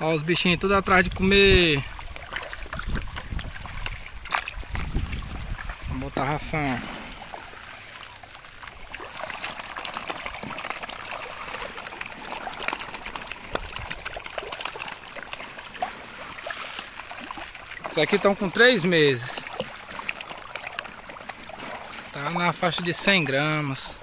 Ó, os bichinhos tudo atrás de comer. Vamos botar ração. Isso aqui estão com três meses. Tá na faixa de 100 gramas.